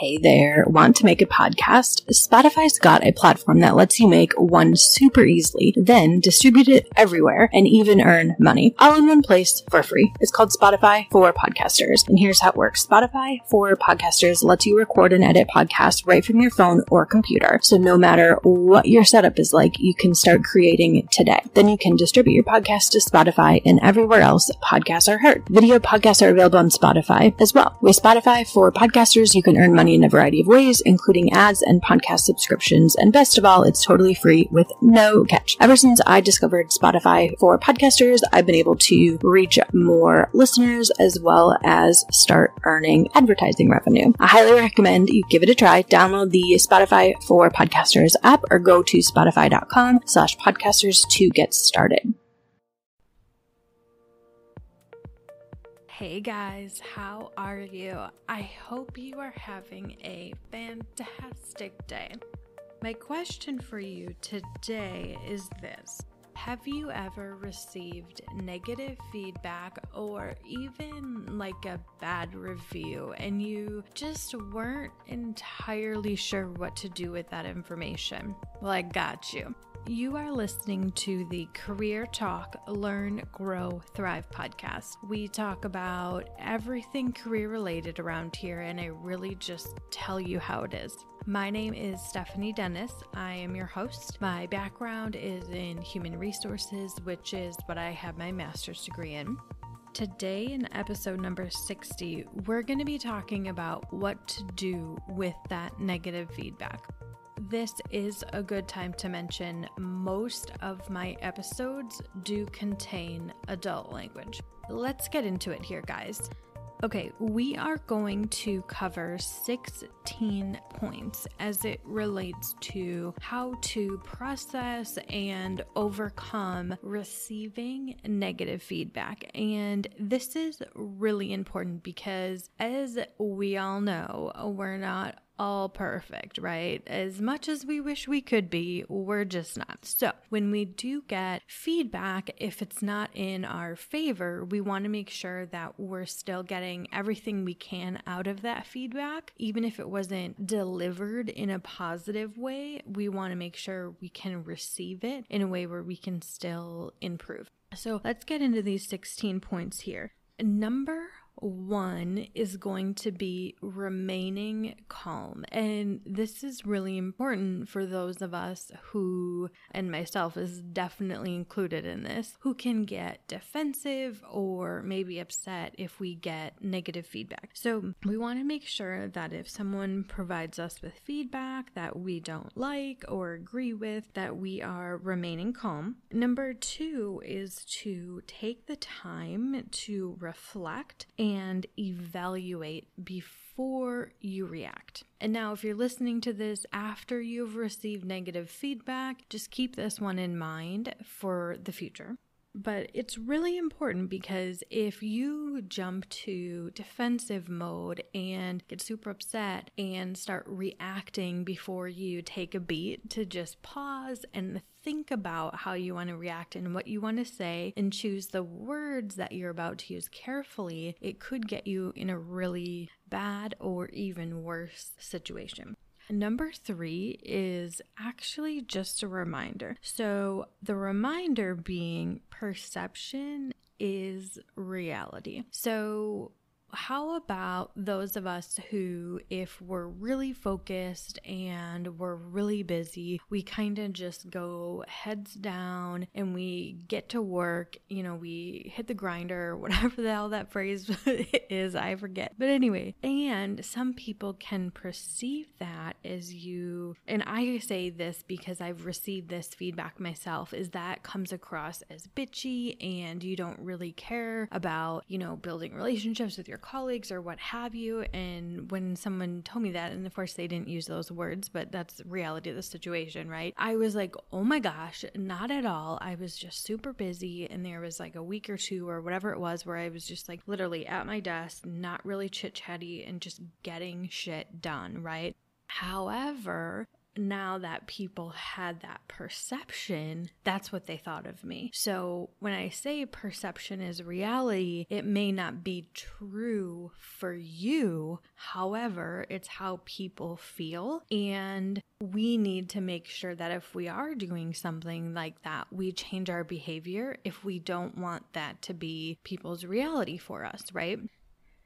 Hey there, want to make a podcast? Spotify's got a platform that lets you make one super easily, then distribute it everywhere and even earn money all in one place for free. It's called Spotify for Podcasters. And here's how it works Spotify for Podcasters lets you record and edit podcasts right from your phone or computer. So no matter what your setup is like, you can start creating today. Then you can distribute your podcast to Spotify and everywhere else podcasts are heard. Video podcasts are available on Spotify as well. With Spotify for Podcasters, you can earn money in a variety of ways, including ads and podcast subscriptions. And best of all, it's totally free with no catch. Ever since I discovered Spotify for podcasters, I've been able to reach more listeners as well as start earning advertising revenue. I highly recommend you give it a try. Download the Spotify for podcasters app or go to spotify.com slash podcasters to get started. Hey guys, how are you? I hope you are having a fantastic day. My question for you today is this Have you ever received negative feedback or even like a bad review and you just weren't entirely sure what to do with that information? Well, I got you. You are listening to the Career Talk Learn, Grow, Thrive podcast. We talk about everything career related around here, and I really just tell you how it is. My name is Stephanie Dennis. I am your host. My background is in human resources, which is what I have my master's degree in. Today, in episode number 60, we're going to be talking about what to do with that negative feedback this is a good time to mention most of my episodes do contain adult language. Let's get into it here, guys. Okay, we are going to cover 16 points as it relates to how to process and overcome receiving negative feedback. And this is really important because, as we all know, we're not all perfect, right? As much as we wish we could be, we're just not. So, when we do get feedback, if it's not in our favor, we want to make sure that we're still getting everything we can out of that feedback. Even if it wasn't delivered in a positive way, we want to make sure we can receive it in a way where we can still improve. So, let's get into these 16 points here. Number one is going to be remaining calm. And this is really important for those of us who, and myself is definitely included in this, who can get defensive or maybe upset if we get negative feedback. So we want to make sure that if someone provides us with feedback that we don't like or agree with, that we are remaining calm. Number two is to take the time to reflect and evaluate before you react. And now, if you're listening to this after you've received negative feedback, just keep this one in mind for the future. But it's really important because if you jump to defensive mode and get super upset and start reacting before you take a beat to just pause and think about how you want to react and what you want to say and choose the words that you're about to use carefully, it could get you in a really bad or even worse situation. Number three is actually just a reminder. So, the reminder being perception is reality. So, how about those of us who, if we're really focused and we're really busy, we kind of just go heads down and we get to work, you know, we hit the grinder, whatever the hell that phrase is, I forget. But anyway, and some people can perceive that as you, and I say this because I've received this feedback myself, is that comes across as bitchy and you don't really care about, you know, building relationships with your colleagues or what have you. And when someone told me that, and of course they didn't use those words, but that's the reality of the situation, right? I was like, oh my gosh, not at all. I was just super busy. And there was like a week or two or whatever it was where I was just like literally at my desk, not really chit chatty and just getting shit done, right? However, now that people had that perception, that's what they thought of me. So when I say perception is reality, it may not be true for you. However, it's how people feel. And we need to make sure that if we are doing something like that, we change our behavior if we don't want that to be people's reality for us, right?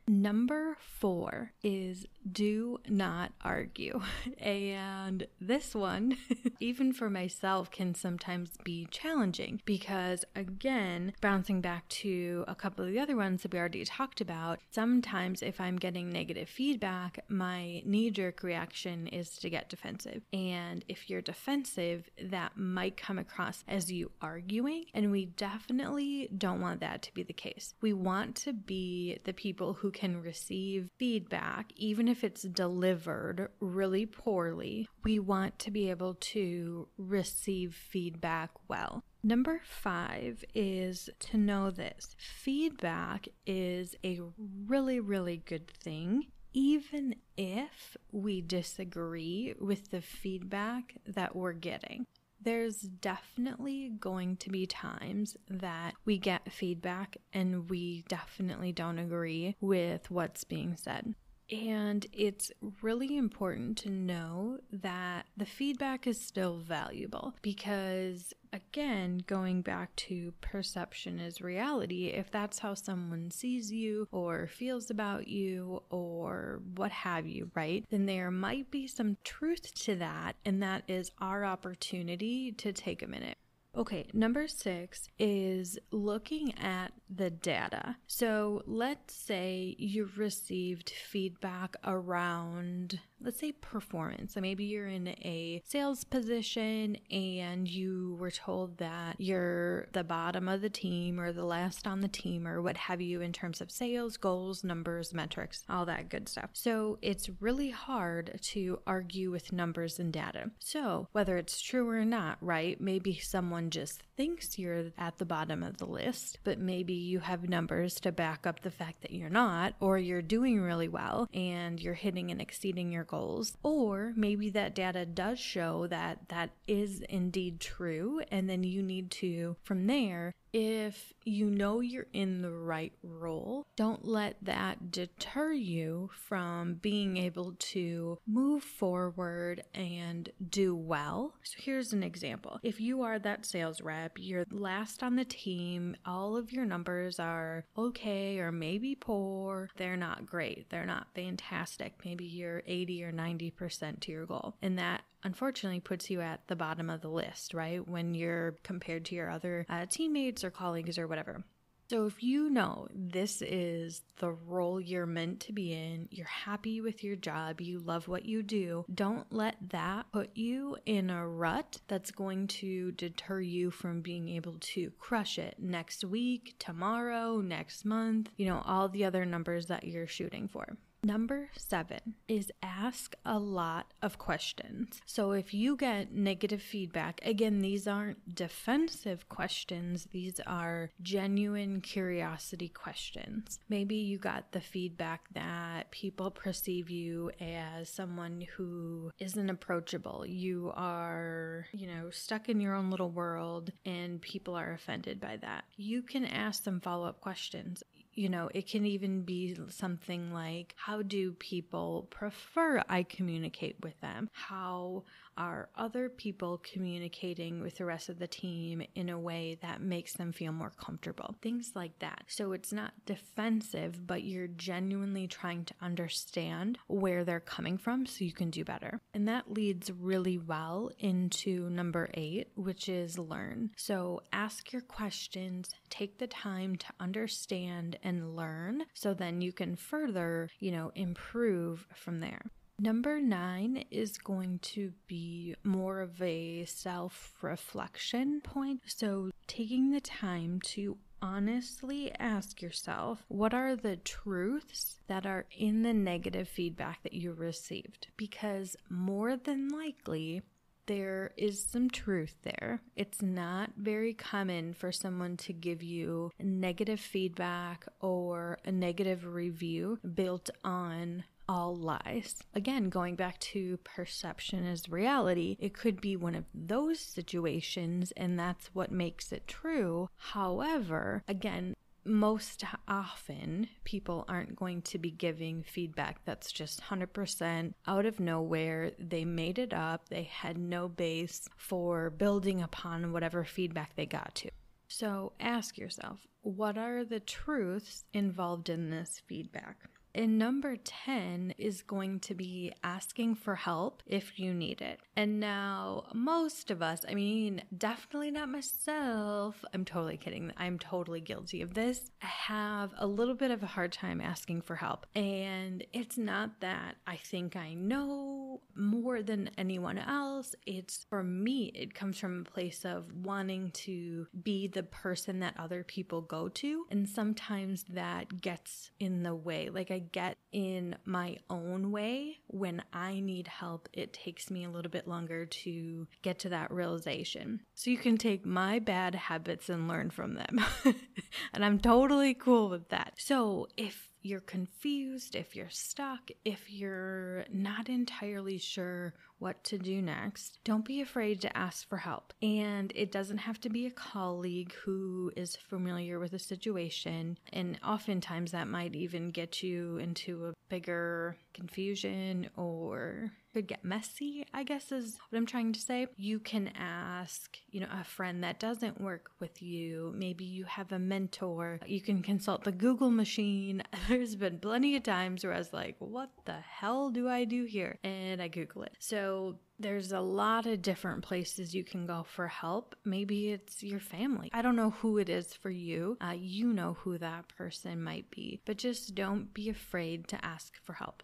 Number four is do not argue. And this one, even for myself, can sometimes be challenging because, again, bouncing back to a couple of the other ones that we already talked about, sometimes if I'm getting negative feedback, my knee jerk reaction is to get defensive. And if you're defensive, that might come across as you arguing. And we definitely don't want that to be the case. We want to be the people who can receive feedback, even if it's delivered really poorly. We want to be able to receive feedback well. Number five is to know this feedback is a really, really good thing. Even if we disagree with the feedback that we're getting, there's definitely going to be times that we get feedback and we definitely don't agree with what's being said. And it's really important to know that the feedback is still valuable because, again, going back to perception is reality, if that's how someone sees you or feels about you or what have you, right? Then there might be some truth to that. And that is our opportunity to take a minute. Okay, number six is looking at the data. So let's say you've received feedback around let's say performance. So maybe you're in a sales position and you were told that you're the bottom of the team or the last on the team or what have you in terms of sales, goals, numbers, metrics, all that good stuff. So it's really hard to argue with numbers and data. So whether it's true or not, right? Maybe someone just thinks you're at the bottom of the list, but maybe you have numbers to back up the fact that you're not, or you're doing really well and you're hitting and exceeding your Or maybe that data does show that that is indeed true. And then you need to, from there, if you know you're in the right role, don't let that deter you from being able to move forward and do well. So, here's an example. If you are that sales rep, you're last on the team, all of your numbers are okay or maybe poor, they're not great, they're not fantastic. Maybe you're 80 or 90% to your goal. And that unfortunately puts you at the bottom of the list, right? When you're compared to your other uh, teammates or colleagues or whatever. So, if you know this is the role you're meant to be in, you're happy with your job, you love what you do, don't let that put you in a rut that's going to deter you from being able to crush it next week, tomorrow, next month, you know, all the other numbers that you're shooting for. Number seven is ask a lot of questions. So if you get negative feedback, again, these aren't defensive questions, these are genuine curiosity questions. Maybe you got the feedback that people perceive you as someone who isn't approachable. You are, you know, stuck in your own little world and people are offended by that. You can ask them follow up questions you know, it can even be something like, how do people prefer I communicate with them? How are other people communicating with the rest of the team in a way that makes them feel more comfortable? Things like that. So it's not defensive, but you're genuinely trying to understand where they're coming from so you can do better. And that leads really well into number eight, which is learn. So ask your questions, take the time to understand and learn so then you can further, you know, improve from there. Number nine is going to be more of a self reflection point. So, taking the time to honestly ask yourself what are the truths that are in the negative feedback that you received? Because more than likely, there is some truth there. It's not very common for someone to give you negative feedback or a negative review built on all lies. Again, going back to perception is reality, it could be one of those situations, and that's what makes it true. However, again, most often people aren't going to be giving feedback that's just 100% out of nowhere. They made it up, they had no base for building upon whatever feedback they got to. So ask yourself what are the truths involved in this feedback? And number 10 is going to be asking for help if you need it. And now, most of us, I mean, definitely not myself, I'm totally kidding. I'm totally guilty of this. I have a little bit of a hard time asking for help. And it's not that I think I know more than anyone else. It's for me, it comes from a place of wanting to be the person that other people go to. And sometimes that gets in the way. Like, I get in my own way when I need help, it takes me a little bit longer to get to that realization. So you can take my bad habits and learn from them. and I'm totally cool with that. So if you're confused, if you're stuck, if you're not entirely sure what to do next, don't be afraid to ask for help. And it doesn't have to be a colleague who is familiar with the situation. And oftentimes that might even get you into a bigger confusion or could get messy, I guess is what I'm trying to say. You can ask, you know, a friend that doesn't work with you. Maybe you have a mentor. You can consult the Google machine. There's been plenty of times where I was like, what the hell do I do here? And I Google it. So there's a lot of different places you can go for help. Maybe it's your family. I don't know who it is for you. Uh, you know who that person might be, but just don't be afraid to ask for help.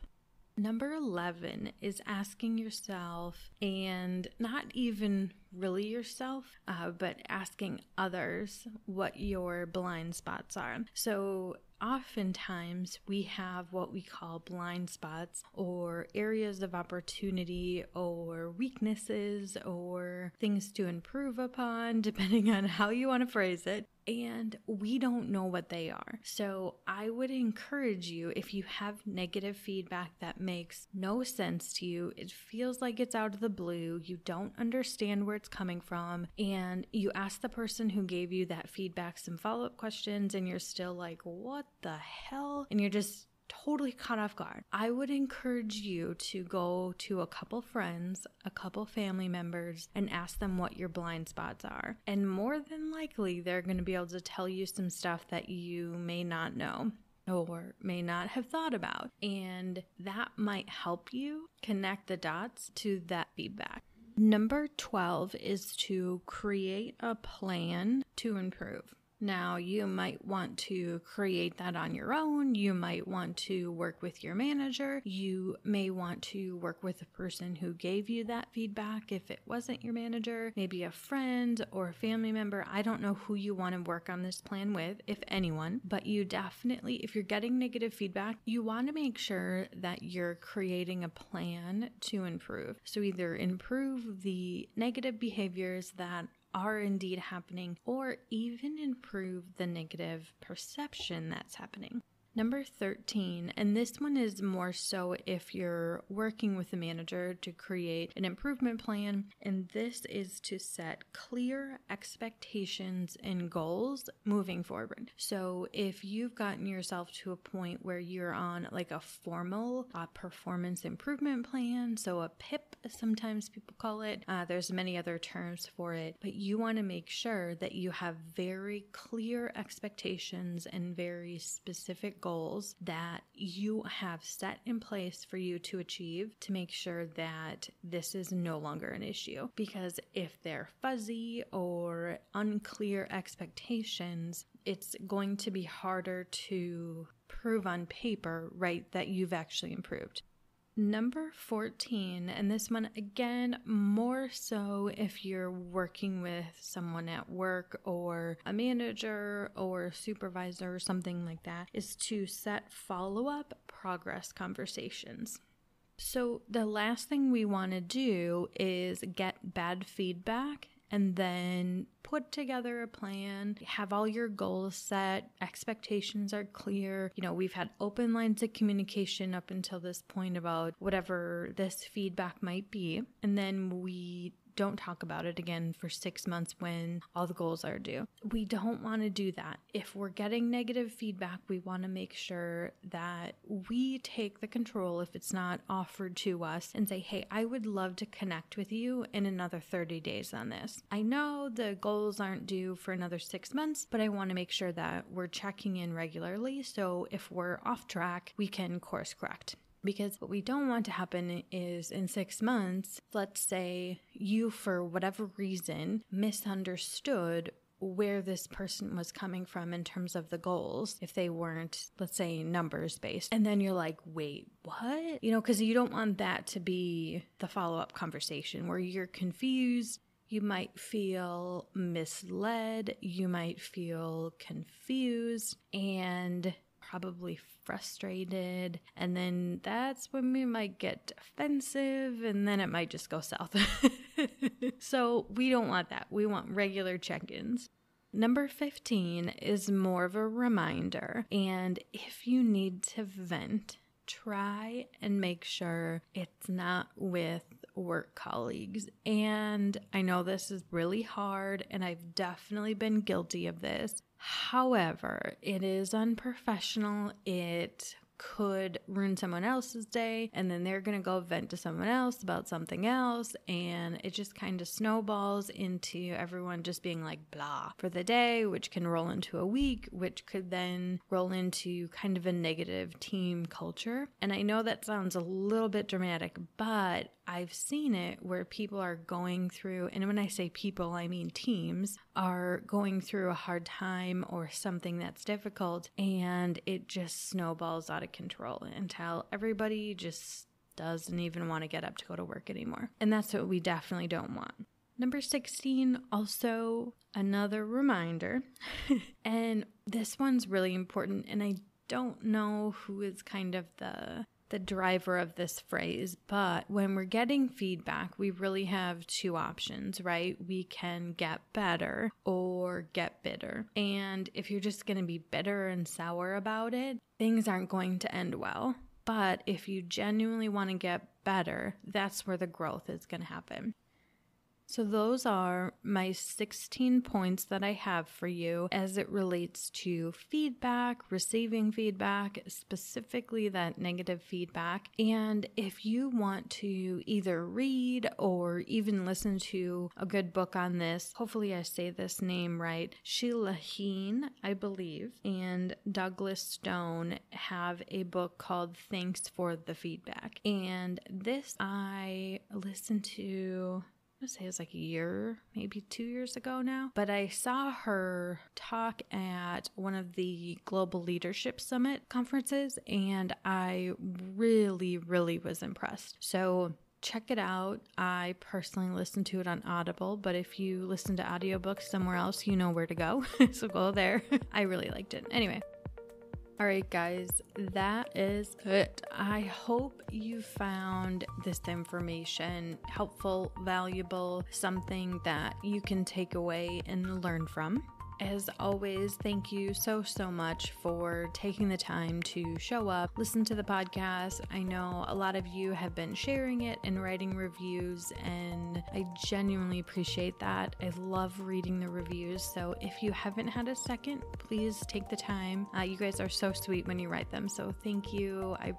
Number 11 is asking yourself, and not even really yourself, uh, but asking others what your blind spots are. So, oftentimes we have what we call blind spots or areas of opportunity or weaknesses or things to improve upon, depending on how you want to phrase it and we don't know what they are. So I would encourage you if you have negative feedback that makes no sense to you, it feels like it's out of the blue, you don't understand where it's coming from, and you ask the person who gave you that feedback some follow up questions, and you're still like, what the hell? And you're just totally caught off guard, I would encourage you to go to a couple friends, a couple family members, and ask them what your blind spots are. And more than likely, they're going to be able to tell you some stuff that you may not know or may not have thought about. And that might help you connect the dots to that feedback. Number 12 is to create a plan to improve. Now, you might want to create that on your own. You might want to work with your manager. You may want to work with the person who gave you that feedback if it wasn't your manager, maybe a friend or a family member. I don't know who you want to work on this plan with, if anyone, but you definitely, if you're getting negative feedback, you want to make sure that you're creating a plan to improve. So, either improve the negative behaviors that are indeed happening or even improve the negative perception that's happening. Number 13, and this one is more so if you're working with a manager to create an improvement plan, and this is to set clear expectations and goals moving forward. So if you've gotten yourself to a point where you're on like a formal uh, performance improvement plan, so a PIP, sometimes people call it, uh, there's many other terms for it, but you want to make sure that you have very clear expectations and very specific goals that you have set in place for you to achieve to make sure that this is no longer an issue. Because if they're fuzzy or unclear expectations, it's going to be harder to prove on paper, right, that you've actually improved. Number 14, and this one again, more so if you're working with someone at work or a manager or supervisor or something like that, is to set follow up progress conversations. So, the last thing we want to do is get bad feedback and then put together a plan, have all your goals set, expectations are clear. You know, we've had open lines of communication up until this point about whatever this feedback might be. And then we don't talk about it again for six months when all the goals are due. We don't want to do that. If we're getting negative feedback, we want to make sure that we take the control if it's not offered to us and say, hey, I would love to connect with you in another 30 days on this. I know the goals aren't due for another six months, but I want to make sure that we're checking in regularly. So if we're off track, we can course correct. Because what we don't want to happen is in six months, let's say you, for whatever reason, misunderstood where this person was coming from in terms of the goals if they weren't let's say numbers based and then you're like wait what? You know because you don't want that to be the follow-up conversation where you're confused. You might feel misled. You might feel confused. And probably frustrated. And then that's when we might get defensive and then it might just go south. so we don't want that. We want regular check ins. Number 15 is more of a reminder. And if you need to vent, try and make sure it's not with work colleagues. And I know this is really hard, and I've definitely been guilty of this. However, it is unprofessional. It could ruin someone else's day and then they're going to go vent to someone else about something else and it just kind of snowballs into everyone just being like blah for the day which can roll into a week which could then roll into kind of a negative team culture and i know that sounds a little bit dramatic but I've seen it where people are going through, and when I say people, I mean teams, are going through a hard time or something that's difficult, and it just snowballs out of control until everybody just doesn't even want to get up to go to work anymore. And that's what we definitely don't want. Number 16, also another reminder. and this one's really important, and I don't know who is kind of the the driver of this phrase, but when we're getting feedback, we really have two options, right? We can get better or get bitter. And if you're just going to be bitter and sour about it, things aren't going to end well. But if you genuinely want to get better, that's where the growth is going to happen. So, those are my 16 points that I have for you as it relates to feedback, receiving feedback, specifically that negative feedback. And if you want to either read or even listen to a good book on this, hopefully I say this name right, Sheila Heen, I believe, and Douglas Stone have a book called Thanks for the Feedback. And this I listened to say it was like a year, maybe two years ago now. But I saw her talk at one of the Global Leadership Summit conferences, and I really, really was impressed. So check it out. I personally listen to it on Audible, but if you listen to audiobooks somewhere else, you know where to go. so go there. I really liked it. Anyway, all right, guys, that is it. I hope you found this information helpful, valuable, something that you can take away and learn from. As always, thank you so, so much for taking the time to show up, listen to the podcast. I know a lot of you have been sharing it and writing reviews, and I genuinely appreciate that. I love reading the reviews. So if you haven't had a second, please take the time. Uh, you guys are so sweet when you write them. So thank you. I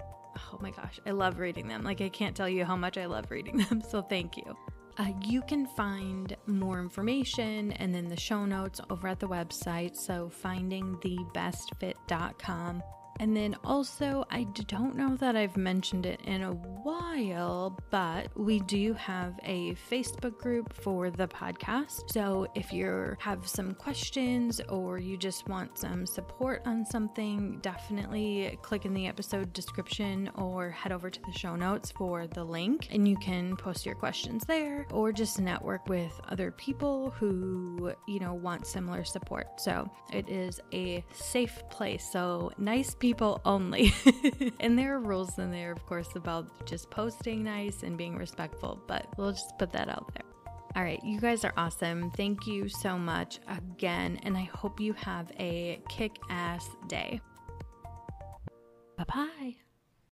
oh my gosh, I love reading them. Like, I can't tell you how much I love reading them. So, thank you. Uh, you can find more information and then the show notes over at the website. So, findingthebestfit.com. And then also, I don't know that I've mentioned it in a while, but we do have a Facebook group for the podcast. So if you have some questions or you just want some support on something, definitely click in the episode description or head over to the show notes for the link and you can post your questions there or just network with other people who, you know, want similar support. So it is a safe place. So nice people people only. and there are rules in there, of course, about just posting nice and being respectful, but we'll just put that out there. All right, you guys are awesome. Thank you so much again, and I hope you have a kick ass day. Bye bye.